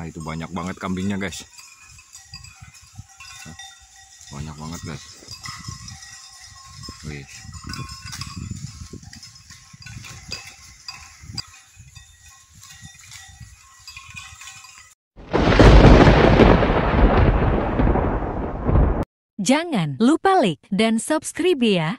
Nah itu banyak banget kambingnya guys. Banyak banget guys. Wih. Jangan lupa like dan subscribe ya.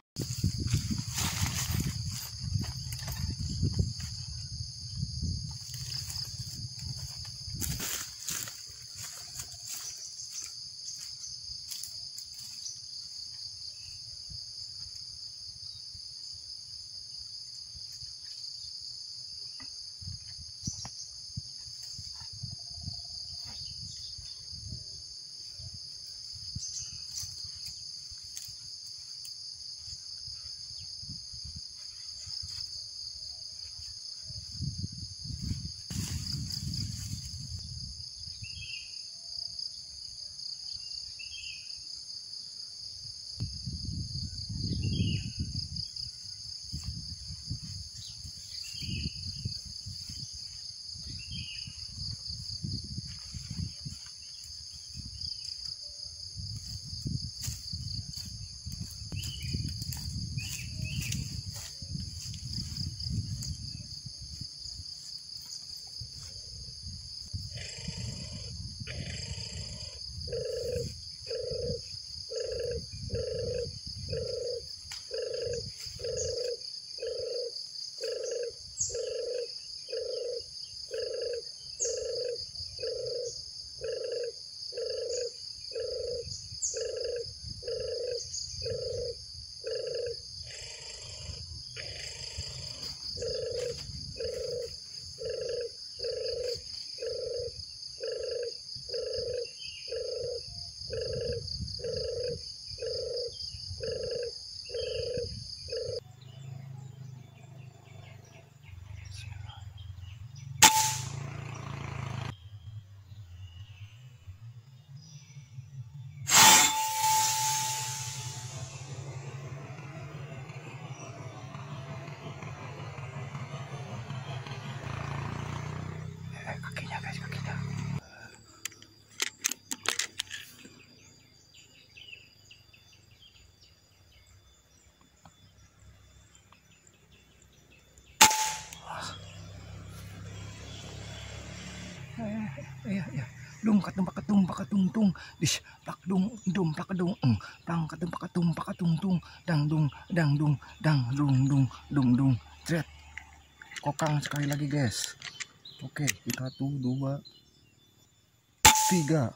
Iya, iya. Dung katung pakatung pakatung tung. Dis pak dung dum pakadung. eng. Pang katung pakatung pakatung tung. Dang dung dang dung dang dung dung dung dung. Kokang sekali lagi guys. Oke, kita satu, dua, tiga.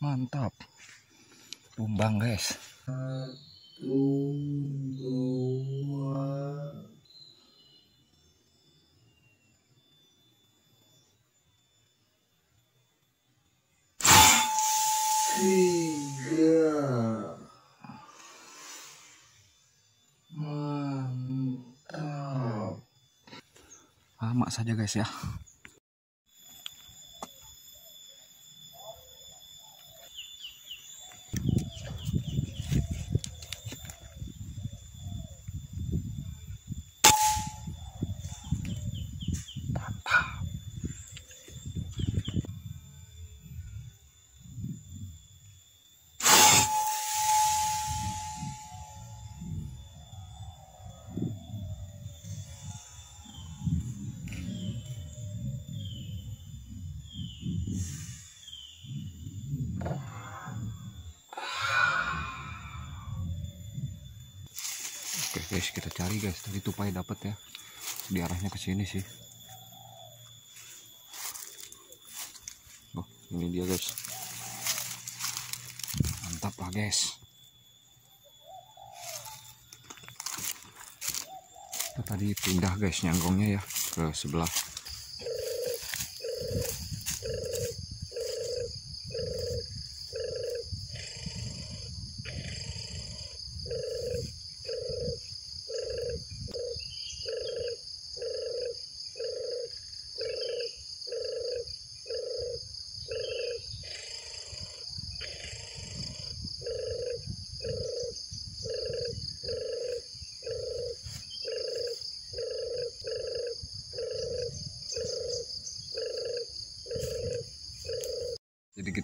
Mantap. Tumbang guys. Satu, dua, Lama saja guys ya. Oke guys, kita cari guys. Tadi tupai dapat ya. Di arahnya ke sini sih. Oh, ini dia guys. Mantap lah guys. Tadi pindah guys nyanggongnya ya ke sebelah.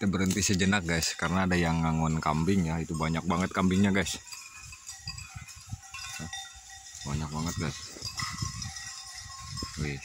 Berhenti sejenak guys karena ada yang ngangon kambing ya. Itu banyak banget kambingnya guys. Banyak banget guys. Wih.